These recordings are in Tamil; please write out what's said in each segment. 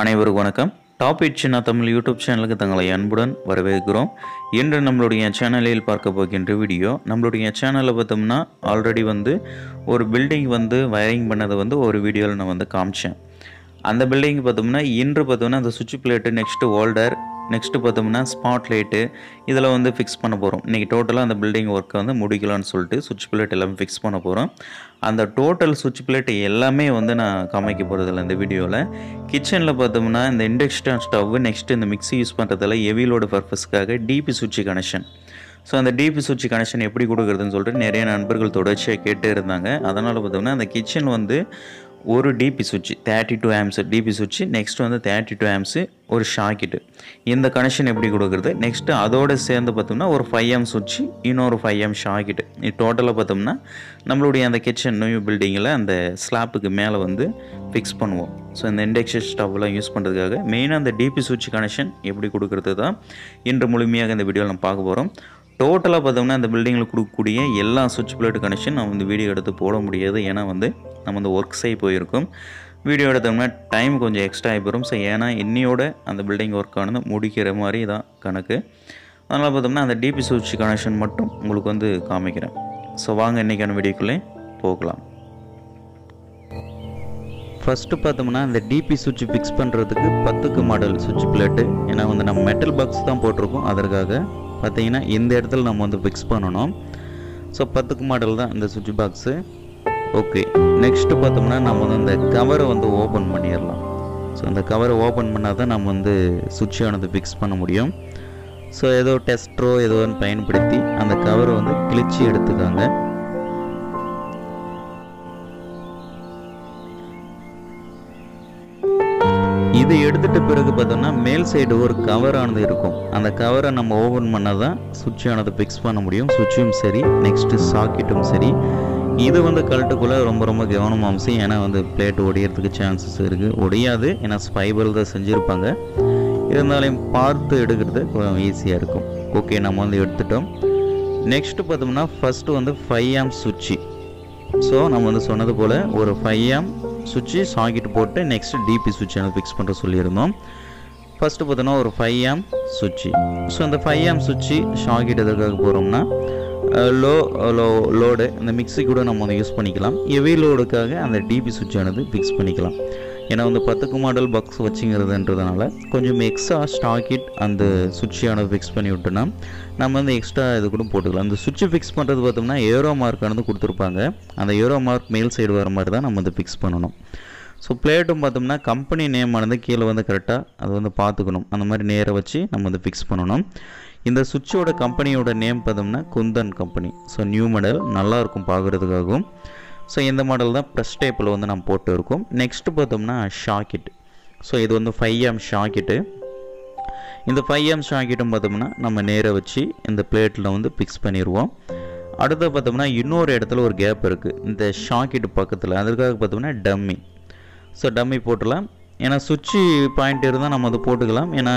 அனைவருக்கும் வணக்கம். டாப் எட் சின்ன தமிழ் யூடியூப் சேனலுக்கு தங்களை அன்புடன் வரவேற்கிறோம். இன்று நம்மளுடைய சேனலில் பார்க்க போகின்ற வீடியோ நம்மளுடைய சேனலில் பார்த்தோம்னா ஆல்ரெடி வந்து ஒரு பில்டிங் வந்து வயரிங் பண்ணதை வந்து ஒரு வீடியோவில் நான் வந்து காமிச்சேன். அந்த பில்டிங் பார்த்தோம்னா இன்று பார்த்தோம்னா அந்த சுவிட்ச் பிளேட்டு நெக்ஸ்ட்டு ஹோல்டர் நெக்ஸ்ட்டு பார்த்தோம்னா ஸ்பாட் லைட்டு இதில் வந்து ஃபிக்ஸ் பண்ண போகிறோம். இன்றைக்கி டோட்டலாக அந்த பில்டிங் ஒர்க்கை வந்து முடிக்கலாம்னு சொல்லிட்டு சுவிட்ச் பிளேட் எல்லாமே ஃபிக்ஸ் பண்ண போகிறோம். அந்த டோட்டல் சுவிட்ச் பிளேட் எல்லாமே வந்து நான் காமிக்க போகிறதில்ல இந்த வீடியோவில் கிச்சனில் பார்த்தோம்னா இந்த இண்டக்ஷன் ஸ்டவ் நெக்ஸ்ட்டு இந்த மிக்ஸி யூஸ் பண்ணுறதில் எவிலோட பர்பஸ்க்காக டிபி சுவிட்ச் கனெக்ஷன் ஸோ அந்த டிபி சுவிட்ச் கனெக்ஷன் எப்படி கொடுக்குறதுன்னு சொல்லிட்டு நிறைய நண்பர்கள் தொடர்ச்சியாக கேட்டே இருந்தாங்க. அதனால் பார்த்தோம்னா அந்த கிச்சன் வந்து ஒரு டிபி சுவிட்ச் தேர்ட்டி டூ ஆம்ஸு டிபி சுவிட்ச் நெக்ஸ்ட் வந்து தேர்ட்டி டூ ஆம்ஸு ஒரு ஷாக்கெட்டு இந்த கனெக்ஷன் எப்படி கொடுக்குறது? நெக்ஸ்ட்டு அதோடு சேர்ந்து பார்த்தோம்னா ஒரு ஃபைவ் எம் சுவிட்ச் இன்னொரு ஃபைவ் எம் ஷாக்கெட்டு இது டோட்டலாக பார்த்தோம்னா நம்மளுடைய அந்த கிச்சன் நியூ பில்டிங்கில் அந்த ஸ்லாப்புக்கு மேலே வந்து ஃபிக்ஸ் பண்ணுவோம். ஸோ இந்த இண்டக்ஷன் ஸ்டவ்லாம் யூஸ் பண்ணுறதுக்காக மெயினாக அந்த டிபி சுவிட்ச் கனெக்ஷன் எப்படி கொடுக்குறது தான் இன்று முழுமையாக இந்த வீடியோவில் நம்ம பார்க்க போகிறோம் டோட்டலாக பார்த்தோம்னா இந்த பில்டிங்கில் கொடுக்கக்கூடிய எல்லா சுவிட்ச் பிளேட் கனெக்ஷன் நம்ம வந்து வீடியோ எடுத்து போட முடியாது. ஏன்னா வந்து நம்ம வந்து ஒர்க் செய்ய போயிருக்கோம். வீடியோ எடுத்தோம்னா டைம் கொஞ்சம் எக்ஸ்ட்ரா ஆகி போயிடும் ஸோ ஏன்னா இன்னையோட அந்த பில்டிங் ஒர்க் ஆனது முடிக்கிற மாதிரி தான் கணக்கு. அதனால் பார்த்தோம்னா அந்த டிபி சுவிட்ச் கனெக்ஷன் மட்டும் உங்களுக்கு வந்து காமிக்கிறேன். ஸோ வாங்க இன்றைக்கான வீடியோக்குள்ளே போகலாம். ஃபஸ்ட்டு பார்த்தோம்னா இந்த டிபி சுவிட்ச் ஃபிக்ஸ் பண்ணுறதுக்கு பத்துக்கு மாடல் சுவிட்ச் பிளேட்டு ஏன்னா வந்து நம்ம மெட்டல் பாக்ஸ் தான் போட்டிருக்கோம். அதற்காக பார்த்தீங்கன்னா இந்த இடத்துல நம்ம வந்து ஃபிக்ஸ் பண்ணணும். ஸோ பத்துக்கு மாடல் தான் இந்த சுவிட்ச் பாக்ஸு ஓகே நெக்ஸ்ட்டு பார்த்தோம்னா நம்ம வந்து இந்த கவரை வந்து ஓப்பன் பண்ணிடலாம். ஸோ அந்த கவரை ஓப்பன் பண்ணால் தான் நம்ம வந்து சுவிட்சானது ஃபிக்ஸ் பண்ண முடியும். ஸோ ஏதோ டெஸ்ட்ரோ ஏதோ பயன்படுத்தி அந்த கவரை வந்து கிழிச்சு எடுத்துக்காங்க. இது எடுத்துட்ட பிறகு பார்த்தோம்னா மேல் சைடு ஒரு கவர் ஆனது இருக்கும். அந்த கவரை நம்ம ஓப்பன் பண்ணால் தான் சுவிட்ச் ஆனது ஃபிக்ஸ் பண்ண முடியும். சுவிட்சும் சரி நெக்ஸ்ட்டு சாக்கெட்டும் சரி. இது வந்து கழட்டுக்குள்ளே ரொம்ப ரொம்ப கவனம் அம்சம். ஏன்னா வந்து பிளேட் ஒடியறதுக்கு சான்சஸ் இருக்குது ஒடியாது ஏன்னா ஸ்பைபரில் தான் செஞ்சுருப்பாங்க. இருந்தாலையும் பார்த்து எடுக்கிறது கொஞ்சம் ஈஸியாக இருக்கும். ஓகே நம்ம வந்து எடுத்துட்டோம். நெக்ஸ்ட்டு பார்த்தோம்னா ஃபஸ்ட்டு வந்து ஃபைவ் ஆம் சுவிட்சு ஸோ நம்ம வந்து சொன்னது போல் ஒரு ஃபைவ் ஆம் சுவிட்சு சாக்கெட் போட்டு நெக்ஸ்ட் டிபி சுவிட்ச் எனக்கு ஃபிக்ஸ் பண்ணுற சொல்லியிருந்தோம். ஃபஸ்ட்டு பார்த்தோன்னா ஒரு ஃபைவ் ஆம் சுவிட்சு. ஸோ அந்த ஃபைவ் ஆம் சுவிட்சு ஷாக்கெட் எதற்காக போகிறோம்னா லோ லோ லோடு இந்த மிக்ஸி கூட நம்ம வந்து யூஸ் பண்ணிக்கலாம். ஹெவி லோடுக்காக அந்த டிபி சுவிட்சானது ஃபிக்ஸ் பண்ணிக்கலாம். ஏன்னா வந்து பத்துக்கு மாடல் பக்ஸ் வச்சுங்கிறதுன்றதுனால கொஞ்சம் எக்ஸ்ட்ரா ஸ்டாக்கிட் அந்த சுவிட்சானது ஃபிக்ஸ் பண்ணி விட்டோன்னா நம்ம வந்து எக்ஸ்ட்ரா இது கூட போட்டுக்கலாம். அந்த சுவிட்சை ஃபிக்ஸ் பண்ணுறது பார்த்தோம்னா ஏரோ மார்க்கானது கொடுத்துருப்பாங்க. அந்த ஏரோ மார்க் மேல் சைடு வர மாதிரி தான் நம்ம வந்து ஃபிக்ஸ் பண்ணணும். ஸோ பிளேட்டும் பார்த்தோம்னா கம்பெனி நேம் ஆனது கீழே வந்து கரெக்டாக அதை வந்து பார்த்துக்கணும். அந்த மாதிரி நேராக வச்சு நம்ம வந்து ஃபிக்ஸ் பண்ணணும். இந்த சுவிட்சோட கம்பெனியோட நேம் பார்த்தோம்னா Kundan company so new model நல்லாயிருக்கும் பார்க்குறதுக்காகவும். ஸோ இந்த மாடல் தான் ப்ரெஸ் டேப்பில் வந்து நம்ம போட்டு இருக்கோம் நெக்ஸ்ட்டு பார்த்தோம்னா ஷாக்கெட் ஸோ இது வந்து ஃபைவ் எம் ஷாக்கெட்டு இந்த ஃபைவ் எம் ஷாக்கெட்டும் பார்த்தோம்னா நம்ம நேராக வச்சு இந்த பிளேட்டில் வந்து ஃபிக்ஸ் பண்ணிடுவோம் அடுத்து பார்த்தோம்னா இன்னொரு இடத்துல ஒரு கேப் இருக்குது இந்த ஷாக்கெட்டு பக்கத்தில். அதற்காக பார்த்தோம்னா டம்மி ஸோ டம்மி போட்டுடலாம் ஏன்னா சுவிட்சு பாயிண்ட் இருந்தால் நம்ம அதை போட்டுக்கலாம். ஏன்னா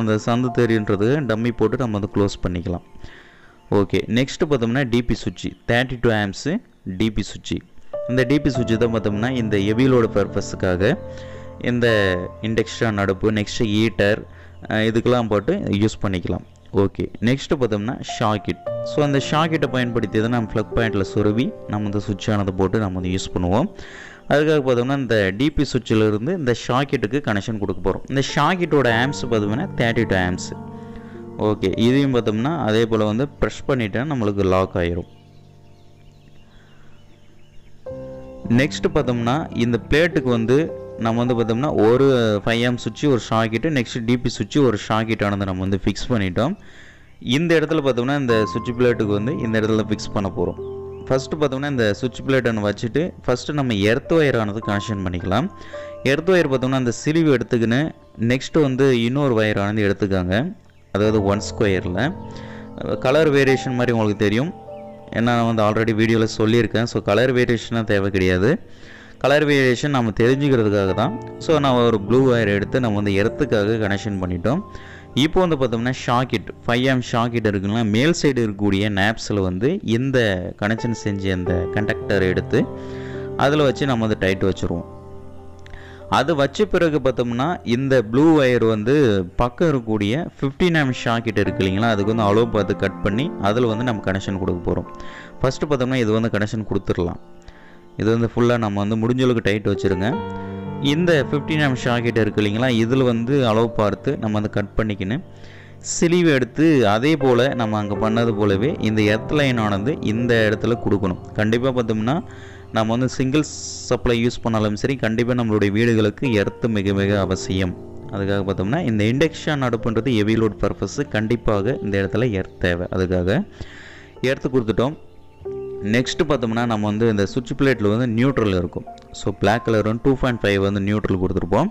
அந்த சந்து தெரியுன்றது டம்மி போட்டு நம்ம அதை க்ளோஸ் பண்ணிக்கலாம். ஓகே நெக்ஸ்ட்டு பார்த்தோம்னா டிபி சுவிட்சு தேர்ட்டி டூ ஆம்ஸு டிபி சுவிட்சு இந்த டிபி சுவிட்சு தான் பார்த்தோம்னா இந்த எவிலோட பர்பஸுக்காக இந்த இண்டக்ஷன் அடுப்பு நெக்ஸ்ட்டு ஹீட்டர் இதுக்கெல்லாம் போட்டு யூஸ் பண்ணிக்கலாம். ஓகே நெக்ஸ்ட்டு பார்த்தோம்னா ஷாக்கெட் ஸோ அந்த ஷாக்கெட்டை பயன்படுத்தி தான் நம்ம ஃப்ளக் பாயிண்டில் சுருவி நம்ம வந்து சுவிட்சானது போட்டு நம்ம வந்து யூஸ் பண்ணுவோம். அதுக்காக பார்த்தோம்னா இந்த டிபி சுவிட்சிலிருந்து இந்த ஷாக்கெட்டுக்கு கனெக்ஷன் கொடுக்க போகிறோம் இந்த ஷாக்கெட்டோட ஆம்ஸ் பார்த்தோம்னா தேர்ட்டி டூ ஆம்ஸு ஓகே இதையும் பார்த்தோம்னா அதே போல் வந்து ப்ரெஷ் பண்ணிட்டா நம்மளுக்கு லாக் ஆயிரும். நெக்ஸ்ட்டு பார்த்தோம்னா இந்த பிளேட்டுக்கு வந்து நம்ம வந்து பார்த்தோம்னா ஒரு ஃபைவ் ஆம் சுவிட்சு ஒரு ஷாக்கெட்டு நெக்ஸ்ட் டிபி சுவிட்சு ஒரு ஷாக்கெட்டானது நம்ம வந்து ஃபிக்ஸ் பண்ணிட்டோம். இந்த இடத்துல பார்த்தோம்னா இந்த சுவிட்ச் பிளேட்டுக்கு வந்து இந்த இடத்துல ஃபிக்ஸ் பண்ண போகிறோம் ஃபஸ்ட்டு பார்த்தோம்னா இந்த சுவிட்ச் பிளேட்டை வச்சுட்டு ஃபஸ்ட்டு நம்ம எர்த் ஒயர் ஆனது கனெக்ஷன் பண்ணிக்கலாம். எர்த் ஒயர் பார்த்தோம்னா அந்த சிலிவு எடுத்துக்கின்னு நெக்ஸ்ட்டு வந்து இன்னொரு ஒயரானது எடுத்துக்காங்க. அதாவது ஒன் ஸ்கொயரில் கலர் வேரியேஷன் மாதிரி உங்களுக்கு தெரியும். ஏன்னா நான் வந்து ஆல்ரெடி வீடியோவில் சொல்லியிருக்கேன். ஸோ கலர் வேரியேஷனாக தேவை கிடையாது. கலர் வேரியேஷன் நம்ம தெரிஞ்சுக்கிறதுக்காக தான். ஸோ நான் ஒரு ப்ளூ ஒயர் எடுத்து நம்ம வந்து எர்த்துக்காக கனெக்ஷன் பண்ணிட்டோம். இப்போ வந்து பார்த்தோம்னா ஷாக்கெட் ஃபைவ் எம் ஷாக்கெட் இருக்குன்னா மேல் சைடு இருக்கக்கூடிய நேப்ஸில் வந்து இந்த கனெக்ஷன் செஞ்ச அந்த கண்டக்டர் எடுத்து அதில் வச்சு நம்ம வந்து டைட் வச்சுருவோம். அது வச்ச பிறகு பார்த்தோம்னா இந்த ப்ளூ ஒயர் வந்து பக்கம் இருக்கக்கூடிய ஃபிஃப்டின் ஆம் ஷாக்கெட் இருக்கு இல்லைங்களா? அதுக்கு வந்து அளவு பார்த்து கட் பண்ணி அதில் வந்து நம்ம கனெக்ஷன் கொடுக்க போகிறோம் ஃபஸ்ட்டு பார்த்தோம்னா இது வந்து கனெக்ஷன் கொடுத்துடலாம். இது வந்து ஃபுல்லாக நம்ம வந்து முடிஞ்ச அளவுக்கு டைட் வச்சுருங்க. இந்த ஃபிஃப்டின் ஆம் ஷாக்கெட் இருக்கு இல்லைங்களா? இதில் வந்து அளவு பார்த்து நம்ம வந்து கட் பண்ணிக்கின்னு சிலிவு எடுத்து அதே போல் நம்ம அங்கே பண்ணது போலவே இந்த எர்த் லைனானது ஆனது இந்த இடத்துல கொடுக்கணும். கண்டிப்பாக பார்த்தோம்னா நம்ம வந்து சிங்கிள் சப்ளை யூஸ் பண்ணாலும் சரி கண்டிப்பாக நம்மளுடைய வீடுகளுக்கு எர்த்து மிக மிக அவசியம். அதுக்காக பார்த்தோம்னா இந்த இண்டக்ஷன் அடுப்புன்றது ஹெவி லோட் பர்பஸ் கண்டிப்பாக இந்த இடத்துல எர்த் தேவை. அதுக்காக எர்த்து கொடுத்துட்டோம். நெக்ஸ்ட் பார்த்தோம்னா நம்ம வந்து இந்த சுவிட்ச் பிளேட்டில் வந்து நியூட்ரல் இருக்கும். ஸோ பிளாக் கலர் வந்து டூ பாயிண்ட் ஃபைவ் வந்து நியூட்ரல் கொடுத்துருப்போம்.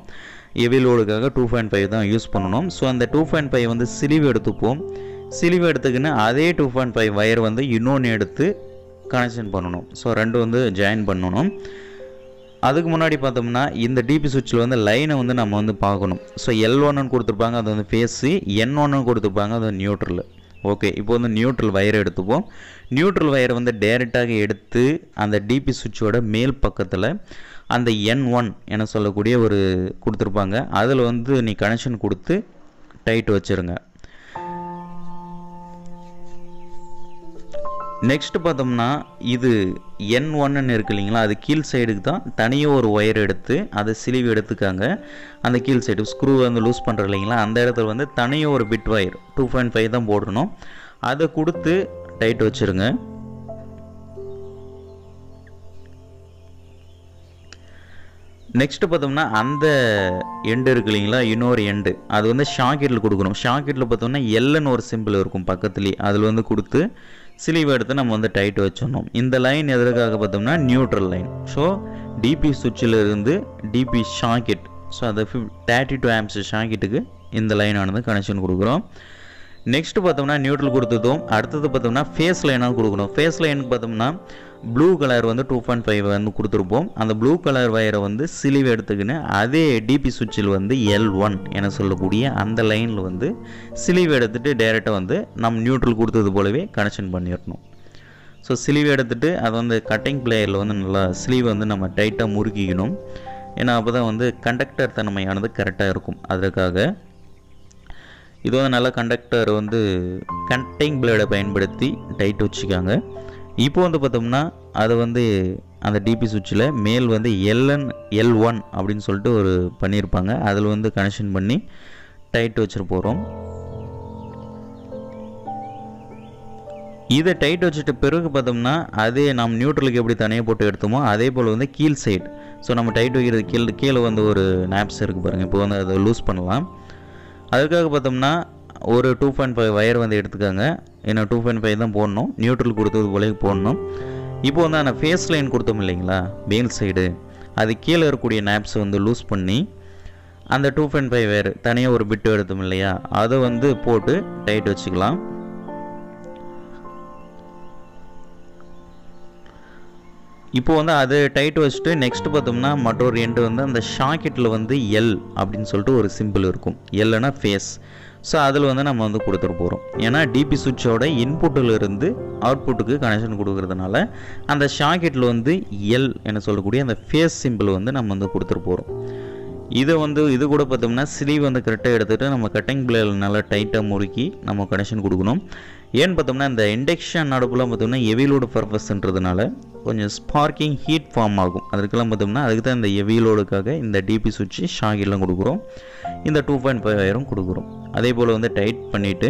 ஹெவி லோடுக்காக டூ பாயிண்ட் ஃபைவ் தான் யூஸ் பண்ணணும். ஸோ அந்த டூ பாயிண்ட் ஃபைவ் வந்து சிலிவு எடுத்துப்போம். சிலிவு எடுத்துக்கின்னு அதே டூ பாயிண்ட் ஃபைவ் வயர் வந்து இன்னொன்று எடுத்து கனெக்ஷன் பண்ணணும். ஸோ ரெண்டு வந்து ஜாயின் பண்ணணும். அதுக்கு முன்னாடி பார்த்தோம்னா இந்த டிபி சுவிட்சில் வந்து லைனை வந்து நம்ம வந்து பார்க்கணும். ஸோ எல் ஒன்னு கொடுத்துருப்பாங்க அது வந்து ஃபேஸு என் ஒன்னு கொடுத்துருப்பாங்க அது நியூட்ரல் ஓகே இப்போ வந்து நியூட்ரல் வயரை எடுத்துப்போம். நியூட்ரல் வயரை வந்து டைரெக்டாக எடுத்து அந்த டிபி சுவிட்சோட மேல் பக்கத்தில் அந்த என் ஒன் என சொல்லக்கூடிய ஒரு கொடுத்துருப்பாங்க. அதில் வந்து நீ கனெக்ஷன் கொடுத்து டைட் வச்சுருங்க. நெக்ஸ்ட் பார்த்தோம்னா இது என் ஒன்னு இருக்கு இல்லைங்களா? அது கீழ் சைடுக்கு தான் தனியாக ஒரு ஒயர் எடுத்து அதை சிலிவி எடுத்துக்காங்க. அந்த கீழ் சைடு ஸ்க்ரூ வந்து லூஸ் பண்ணுறது இல்லைங்களா? அந்த இடத்துல வந்து தனியாக ஒரு bit wire two point five தான் போடணும். அதை கொடுத்து டைட் வச்சுருங்க. நெக்ஸ்ட்டு பார்த்தோம்னா அந்த எண்டு இருக்கு இல்லைங்களா? இன்னொரு எண்டு அது வந்து ஷாக்கெட்டில் கொடுக்கணும். ஷாக்கெட்டில் பார்த்தோம்னா எல்லன்னு ஒரு சிம்பிள் இருக்கும் பக்கத்துலேயே. அதில் வந்து கொடுத்து சிலிவை எடுத்து நம்ம வந்து டைட் வச்சிடணும். இந்த லைன் எதற்காக பார்த்தோம்னா நியூட்ரல் லைன் ஸோ டிபி சுவிட்சில் இருந்து டிபி ஷாக்கெட் ஸோ அந்த ஃபிஃப் தேர்ட்டி டூ ஆம்ஸ் ஷாக்கெட்டுக்கு இந்த லைனானது கனெக்ஷன் கொடுக்குறோம். நெக்ஸ்ட் பார்த்தோம்னா நியூட்ரல் கொடுத்ததும் அடுத்தது பார்த்தோம்னா ஃபேஸ் லைனாக கொடுக்கணும். ஃபேஸ் லைனுக்கு பார்த்தோம்னா ப்ளூ கலர் வந்து டூ பாயிண்ட் ஃபைவ் வந்து கொடுத்துருப்போம். அந்த ப்ளூ கலர் வயரை வந்து சிலிவு எடுத்துக்கின்னு அதே டிபி சுவிட்சில் வந்து எல் ஒன் என சொல்லக்கூடிய அந்த லைனில் வந்து சிலிவு எடுத்துகிட்டு டேரெக்டாக வந்து நம்ம நியூட்ரல் கொடுத்தது போலவே கனெக்ஷன் பண்ணிடணும் ஸோ ஸ்லீவ் எடுத்துகிட்டு அதை வந்து கட்டிங் பிளேயரில் வந்து நல்லா ஸ்லீவ் வந்து நம்ம டைட்டாக முறுக்கிக்கணும். ஏன்னா அப்போ தான் வந்து கண்டக்டர் தன்மையானது கரெக்டாக இருக்கும். அதற்காக இது வந்து நல்லா கண்டக்டர் வந்து கட்டிங் பிளேடை பயன்படுத்தி டைட் வச்சுக்காங்க. இப்போ வந்து பார்த்தோம்னா அது வந்து அந்த டிபி சுவிட்சில் மேல் வந்து எல்என் எல் ஒன் அப்படின்னு சொல்லிட்டு ஒரு பண்ணியிருப்பாங்க. அதில் வந்து கனெக்ஷன் பண்ணி டைட் வச்சுட்டு போகிறோம் இதை டைட் வச்சுட்ட பிறகு பார்த்தோம்னா அதே நம்ம நியூட்ரலுக்கு எப்படி தனியாக போட்டு எடுத்தோமோ அதே போல் வந்து கீழ் சைடு ஸோ நம்ம டைட் வைக்கிறது கீழே கீழே வந்து ஒரு நாப்ஸ் இருக்குது பாருங்கள் இப்போ வந்து அதை லூஸ் பண்ணலாம். அதுக்காக பார்த்தோம்னா ஒரு டூ பாயிண்ட் ஃபைவ் ஒயர் வந்து எடுத்துக்கோங்க. ஏன்னா டூ பாயிண்ட் ஃபைவ் தான் போடணும். நியூட்ரல் கொடுத்தது போல போடணும். இப்போ வந்து அந்த ஃபேஸ் லைன் கொடுத்தோம் இல்லைங்களா? மேல் சைடு அது கீழே இருக்கக்கூடிய நேப்ஸ் வந்து லூஸ் பண்ணி அந்த டூ பாயிண்ட் ஃபைவ் வயர் தனியாக ஒரு பிட்டு எடுத்தோம் இல்லையா? அதை வந்து போட்டு டைட் வச்சுக்கலாம். இப்போ வந்து அது டைட் வச்சுட்டு நெக்ஸ்ட் பார்த்தோம்னா மற்றொரு எண்டு வந்து அந்த ஷாக்கெட்டில் வந்து எல் அப்படின்னு சொல்லிட்டு ஒரு சிம்பிள் இருக்கும். எல்னா ஃபேஸ் ஸோ அதில் வந்து நம்ம வந்து கொடுத்துட்டு போகிறோம் ஏன்னா டிபி சுவிட்சோட இன்புட்டில் இருந்து அவுட்புட்டுக்கு கனெக்ஷன் கொடுக்கறதுனால அந்த ஷாக்கெட்டில் வந்து எல் என சொல்லக்கூடிய அந்த ஃபேஸ் சிம்பிள் வந்து நம்ம வந்து கொடுத்துட்டு போகிறோம் இதை வந்து இது கூட பார்த்தோம்னா ஸ்லீவ் வந்து கரெக்டாக எடுத்துகிட்டு நம்ம கட்டிங் பிளேயில் நல்லா டைட்டாக முறுக்கி நம்ம கனெக்ஷன் கொடுக்கணும். ஏன்னு பார்த்தோம்னா இந்த இண்டக்ஷன் அடுப்புலாம் பார்த்தோம்னா எவிலோடு பர்பஸ்ன்றதுனால கொஞ்சம் ஸ்பார்க்கிங் ஹீட் ஃபார்ம் ஆகும். அதுக்கெல்லாம் பார்த்தோம்னா அதுக்கு தான் இந்த எவிலோடுக்காக இந்த டிபி சுவிட்சு ஷாகிலாம் கொடுக்குறோம். இந்த டூ பாயிண்ட் ஃபைவ் ஆயிரம் கொடுக்குறோம். அதே போல் வந்து டைட் பண்ணிவிட்டு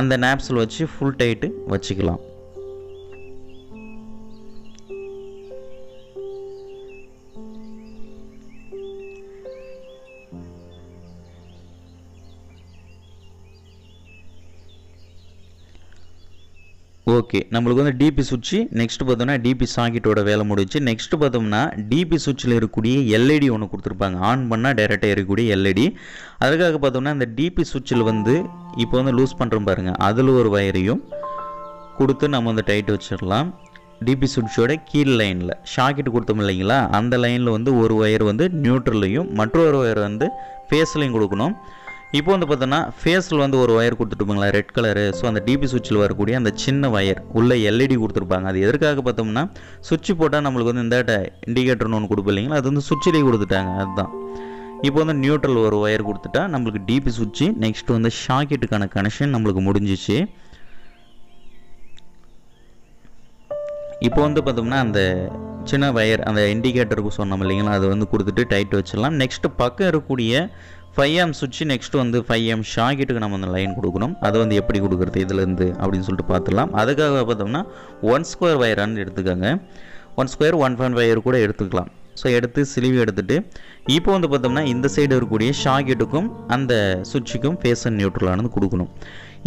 அந்த நேப்ஸில் வச்சு ஃபுல் டைட்டு வச்சுக்கலாம். ஓகே நம்மளுக்கு வந்து டிபி சுவிட்சு நெக்ஸ்ட் பார்த்தோம்னா டிபி சாக்கெட்டோட வேலை முடிச்சு நெக்ஸ்ட் பார்த்தோம்னா டிபி சுவிட்சில் இருக்கக்கூடிய எல்இடி ஒன்று கொடுத்துருப்பாங்க. ஆன் பண்ணால் டைரெக்டாக இருக்கக்கூடிய எல்இடி அதுக்காக பார்த்தோம்னா இந்த டிபி சுவிட்சில் வந்து இப்போ வந்து லூஸ் பண்ணுறோம் பாருங்கள் அதில் ஒரு வயரையும் கொடுத்து நம்ம வந்து டைட் வச்சிடலாம். டிபி சுவிட்சோட கீழ் லைனில் ஷாக்கெட் கொடுத்தோம் இல்லைங்களா? அந்த லைனில் வந்து ஒரு ஒயர் வந்து நியூட்ரல்லையும் மற்றொரு ஒயர் வந்து ஃபேஸ்லையும் கொடுக்கணும். இப்போ வந்து பார்த்தோன்னா ஃபேஸில் வந்து ஒரு ஒயர் கொடுத்துருப்பாங்களா ரெட் கலரு ஸோ அந்த டிபி சுவிட்சில் வரக்கூடிய அந்த சின்ன ஒயர் உள்ளே எல்இடி கொடுத்துருப்பாங்க. அது எதற்காக பார்த்தோம்னா சுவிட்ச் போட்டால் நம்மளுக்கு வந்து இந்த இண்டிகேட்டர்னு ஒன்று கொடுப்போம் இல்லைங்களா? அது வந்து சுவிட்சிலே கொடுத்துட்டாங்க. அதுதான். இப்போ வந்து நியூட்ரல் ஒரு ஒயர் கொடுத்துட்டா நம்மளுக்கு டிபி சுவிட்சு நெக்ஸ்ட் வந்து ஷாக்கெட்டுக்கான கனெக்ஷன் நம்மளுக்கு முடிஞ்சிச்சு. இப்போ வந்து பார்த்தோம்னா அந்த சின்ன வயர் அந்த இண்டிகேட்டருக்கு சொன்னோம் இல்லைங்களா? அது வந்து கொடுத்துட்டு டைட் வச்சிடலாம். நெக்ஸ்ட் பக்கம் இருக்கக்கூடிய ஃபைவ் எம் சுவிட்ச் நெக்ஸ்ட் வந்து ஃபைவ் எம் ஷாக்கெட்டுக்கு நம்ம அந்த லைன் கொடுக்கணும். அதை வந்து எப்படி கொடுக்குறது இதுலேருந்து அப்படின்னு சொல்லிட்டு பார்த்துடலாம். அதுக்காக பார்த்தோம்னா ஒன் ஸ்கொயர் வயரான்னு எடுத்துக்கோங்க. One square one point wire கூட எடுத்துக்கலாம். ஸோ எடுத்து சிலிவி எடுத்துட்டு இப்போ வந்து பார்த்தோம்னா இந்த சைடு இருக்கக்கூடிய ஷாக்கெட்டுக்கும் அந்த சுவிட்சுக்கும் ஃபேஸ் அண்ட் நியூட்ரலானது கொடுக்கணும்.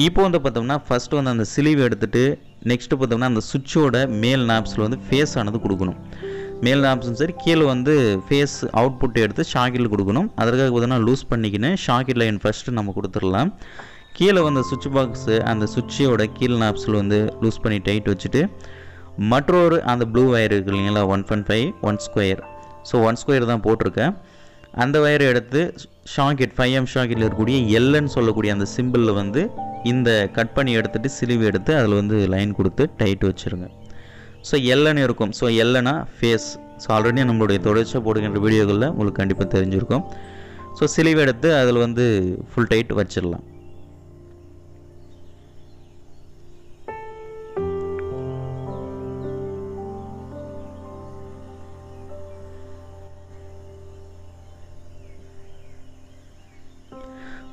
இப்போ வந்து பார்த்தோம்னா ஃபஸ்ட்டு வந்து அந்த சிலிவி எடுத்துகிட்டு நெக்ஸ்ட்டு பார்த்தோம்னா அந்த சுவிட்சோட மேல் நாப்ஸில் வந்து ஃபேஸ் ஆனது கொடுக்கணும். மேல் ஆப்ஷன் சரி கீழே வந்து ஃபேஸ் அவுட்புட் எடுத்து ஷாக்கெட்டில் கொடுக்கணும். அதற்காக பார்த்தீங்கன்னா லூஸ் பண்ணிக்கின்னு ஷாக்கெட் லைன் ஃபஸ்ட்டு நம்ம கொடுத்துடலாம். கீழே வந்து சுவிட்ச் பாக்ஸு அந்த சுவிட்சோட கீழ் நாப்ஸில் வந்து லூஸ் பண்ணி டைட் வச்சுட்டு மற்றொரு அந்த ப்ளூ வயர் இருக்கு இல்லைங்களா one point five one square so one square தான் போட்டிருக்கேன். அந்த வயரை எடுத்து ஷாக்கெட் ஃபைவ் எம் ஷாக்கெட்டில் இருக்கக்கூடிய எல்லுன்னு சொல்லக்கூடிய அந்த சிம்பிளில் வந்து இந்த கட் பண்ணி எடுத்துகிட்டு சிலிவு எடுத்து அதில் வந்து லைன் கொடுத்து டைட் வச்சுருங்க. ஸோ எல்லன்னு இருக்கும். ஸோ எல்லனா ஃபேஸ் ஸோ ஆல்ரெடி நம்மளுடைய தொடர்ச்சியாக போடுகின்ற வீடியோகளில் உங்களுக்கு கண்டிப்பாக தெரிஞ்சிருக்கும். ஸோ சிலிவு எடுத்து அதில் வந்து ஃபுல் டைட் வச்சிடலாம்.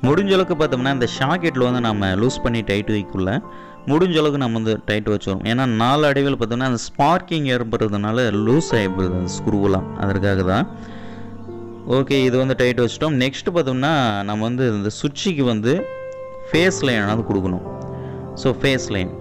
முடிஞ்சளவுக்கு பார்த்தோம்னா இந்த ஷாக்கெட்டில் வந்து நம்ம லூஸ் பண்ணி டைட் வைக்குள்ள முடிஞ்ச அளவுக்கு நம்ம வந்து டைட் வச்சுருவோம் ஏன்னா நாலு அடைவில் பார்த்தோம்னா அந்த ஸ்பார்க்கிங் ஏற்படுறதுனால லூஸ் ஆகிடுது அந்த ஸ்க்ரூவெலாம் அதற்காக தான் ஓகே இது வந்து டைட் வச்சுட்டோம். நெக்ஸ்ட்டு பார்த்தோம்னா நம்ம வந்து இந்த சுவிட்சுக்கு வந்து ஃபேஸ் லைனாவது கொடுக்கணும். So phase line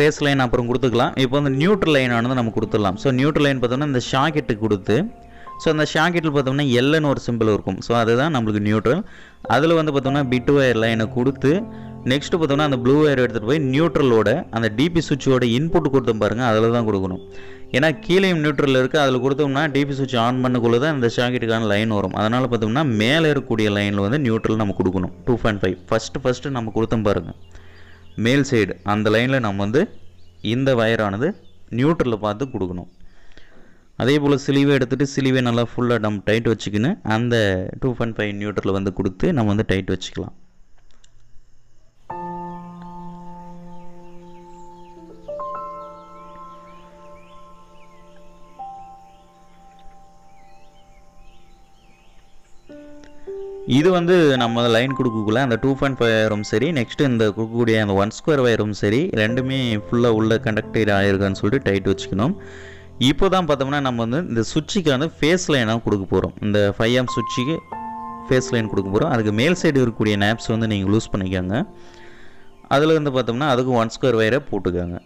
phase line அப்புறம் கொடுத்துக்கலாம். இப்போ வந்து நியூட்ரல் லைனானது நம்ம கொடுத்துடலாம். ஸோ நியூட்ரல் லைன் பார்த்தோம்னா இந்த ஷாக்கெட்டுக்கு கொடுத்து ஸோ அந்த ஷாக்கெட்டில் பார்த்தோம்னா எல்லன்னு ஒரு சிம்பிள் இருக்கும். ஸோ அதுதான் நம்மளுக்கு நியூட்ரல் அதில் வந்து பார்த்தோம்னா பிட் ஒயர் லைனை கொடுத்து நெக்ஸ்ட்டு பார்த்தோம்னா அந்த ப்ளூ ஒயர் எடுத்துகிட்டு போய் நியூட்ரலோட அந்த டிபி சுவிட்சோட இன்புட் கொடுத்தோம் பாருங்கள் அதில் தான் கொடுக்கணும். ஏன்னா கீழேயும் நியூட்ரல் இருக்குது அதில் கொடுத்தோம்னா டிபி சுவிட்ச் ஆன் பண்ணக்குள்ளே தான் இந்த ஷாக்கெட்டுக்கான லைன் வரும். அதனால் பார்த்தோம்னா மேலே இருக்கக்கூடிய லைனில் வந்து நியூட்ரல் நம்ம கொடுக்கணும். Two point five first first நம்ம கொடுத்தோம் பாருங்கள் மேல் சைடு அந்த லைனில் நம்ம வந்து இந்த வயரானது நியூட்ரலில் பார்த்து கொடுக்கணும். அதே போல் சிலிவை எடுத்துகிட்டு சிலிவை நல்லா ஃபுல்லாக நம்ம டைட் வச்சுக்கின்னு அந்த டூ பாயிண்ட் ஃபைவ் நியூட்ரலில் வந்து கொடுத்து நம்ம வந்து டைட் வச்சுக்கலாம். இது வந்து நம்ம லைன் கொடுக்கக்குள்ள அந்த டூ பாயிண்ட் ஃபைவ் வயரும் சரி நெக்ஸ்ட் இந்த கொடுக்கக்கூடிய அந்த ஒன் ஸ்கொயர் வயரும் சரி ரெண்டுமே ஃபுல்லாக உள்ள கண்டக்டர் ஆகிருக்கான்னு சொல்லிட்டு டைட் வச்சுக்கணும். இப்போ தான் பார்த்தோம்னா நம்ம வந்து இந்த சுவிட்சுக்கு வந்து ஃபேஸ் லைனாக கொடுக்க போகிறோம் இந்த ஃபைவ் எம் சுவிட்சுக்கு ஃபேஸ் லைன் கொடுக்க போகிறோம் அதுக்கு மேல் சைடு இருக்கக்கூடிய நேப்ஸ் வந்து நீங்கள் லூஸ் பண்ணிக்கோங்க. அதில் வந்து பார்த்தோம்னா அதுக்கு ஒன் ஸ்கொயர் வயரை போட்டுக்கோங்க.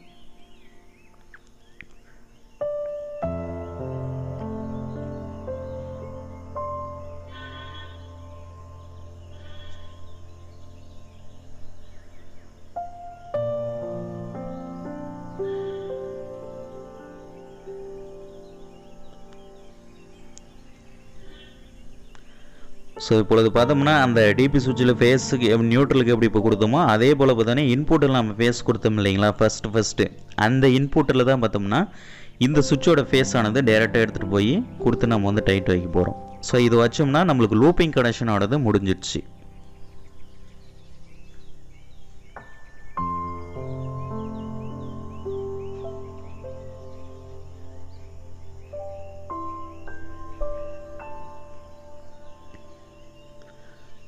ஸோ இப்பொழுது பார்த்தோம்னா அந்த டிபி சுவிட்சில் ஃபேஸுக்கு நியூட்ரலுக்கு எப்படி இப்போ கொடுத்தோமோ அதே போல் பார்த்தோன்னா இன்புட்டில் நம்ம ஃபேஸ் கொடுத்தோம் இல்லைங்களா? ஃபஸ்ட்டு ஃபஸ்ட்டு அந்த இன்புட்டில் தான் பார்த்தோம்னா இந்த சுவிட்சோட ஃபேஸ் ஆனது டேரெக்டாக எடுத்துகிட்டு போய் கொடுத்து நம்ம வந்து டைட் வைக்க போகிறோம் ஸோ இது வச்சோம்னா நம்மளுக்கு லூப்பிங் கனெக்ஷனோடது முடிஞ்சிடுச்சு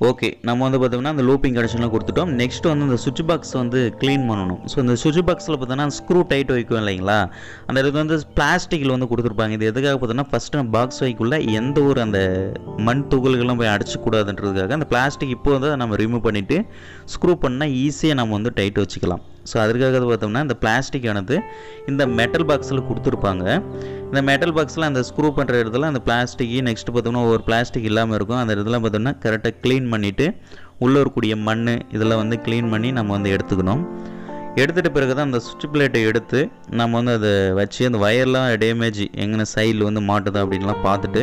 ஓகே நம்ம வந்து பார்த்தோம்னா அந்த லூப்பிங் கனெக்ஷன்லாம் கொடுத்துட்டோம். நெக்ஸ்ட் வந்து இந்த சுவிட்ச் பாக்ஸ் வந்து க்ளீன் பண்ணணும். ஸோ இந்த சுவிட்ச் பாக்ஸில் பார்த்தோன்னா ஸ்க்ரூ டைட் வைக்கும் இல்லைங்களா? அந்த இடத்துல வந்து பிளாஸ்டிக்கில் வந்து கொடுத்துருப்பாங்க. இது எதுக்காக பார்த்தோன்னா ஃபஸ்ட்டு நம்ம பாக்ஸ் வைக்குள்ள எந்த ஒரு அந்த மண் துகள்களும் போய் அடிச்சக்கூடாதுன்றதுக்காக அந்த பிளாஸ்டிக் இப்போ வந்து நம்ம ரிமூவ் பண்ணிவிட்டு ஸ்க்ரூ பண்ணால் ஈஸியாக நம்ம வந்து டைட் வச்சுக்கலாம். ஸோ அதற்காக பார்த்தோம்னா இந்த பிளாஸ்டிக்கானது இந்த மெட்டல் பாக்ஸில் கொடுத்துருப்பாங்க. இந்த மெட்டல் பாக்ஸில் அந்த ஸ்க்ரூ பண்ணுற இடத்துல அந்த பிளாஸ்டிக் நெக்ஸ்ட் பார்த்தோம்னா ஒரு பிளாஸ்டிக் இல்லாமல் இருக்கும். அந்த இடத்துல பார்த்தோம்னா கரெக்டாக க்ளீன் பண்ணிவிட்டு உள்ளே இருக்கக்கூடிய மண் இதெல்லாம் வந்து க்ளீன் பண்ணி நம்ம வந்து எடுத்துக்கணும். எடுத்துகிட்ட பிறகு தான் அந்த சுவிட்ச் பிளேட்டை எடுத்து நம்ம வந்து அதை வச்சு அந்த ஒயர்லாம் டேமேஜ் எங்கே சைடில் வந்து மாட்டுதா அப்படின்லாம் பார்த்துட்டு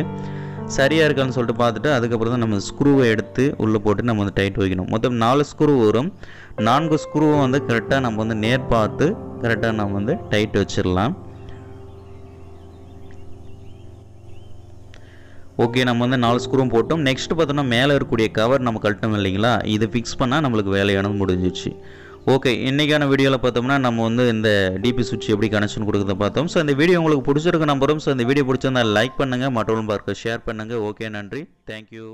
சரியாக இருக்கான்னு சொல்லிட்டு பார்த்துட்டு அதுக்கப்புறம் தான் நம்ம ஸ்க்ரூவை எடுத்து உள்ளே போட்டு நம்ம வந்து டைட் வைக்கணும். மொத்தம் நாலு ஸ்க்ரூ வரும். நான்கு ஸ்க்ரூவை வந்து கரெக்டாக நம்ம வந்து நேர் பார்த்து கரெக்டாக நம்ம வந்து டைட் வச்சிடலாம். ஓகே நம்ம வந்து நாலு ஸ்க்ரூவும் போட்டோம். நெக்ஸ்ட் பார்த்தோம்னா மேலே இருக்கக்கூடிய கவர் நம்ம கழட்டும் இல்லைங்களா? இது ஃபிக்ஸ் பண்ணால் நம்மளுக்கு வேலையானது முடிஞ்சிச்சு ஓகே இன்றைக்கான வீடியோவில் பார்த்தோம்னா நம்ம வந்து இந்த டிபி சுவிட்ச் எப்படி கனெக்ஷன் கொடுக்குறத பார்த்தோம். ஸோ இந்த வீடியோ உங்களுக்கு பிடிச்சிருக்க நம்பரும் ஸோ இந்த வீடியோ பிடிச்சிருந்தா லைக் பண்ணுங்கள் மற்றவங்களும் பார்க்க ஷேர் பண்ணுங்கள் ஓகே நன்றி. தேங்க்யூ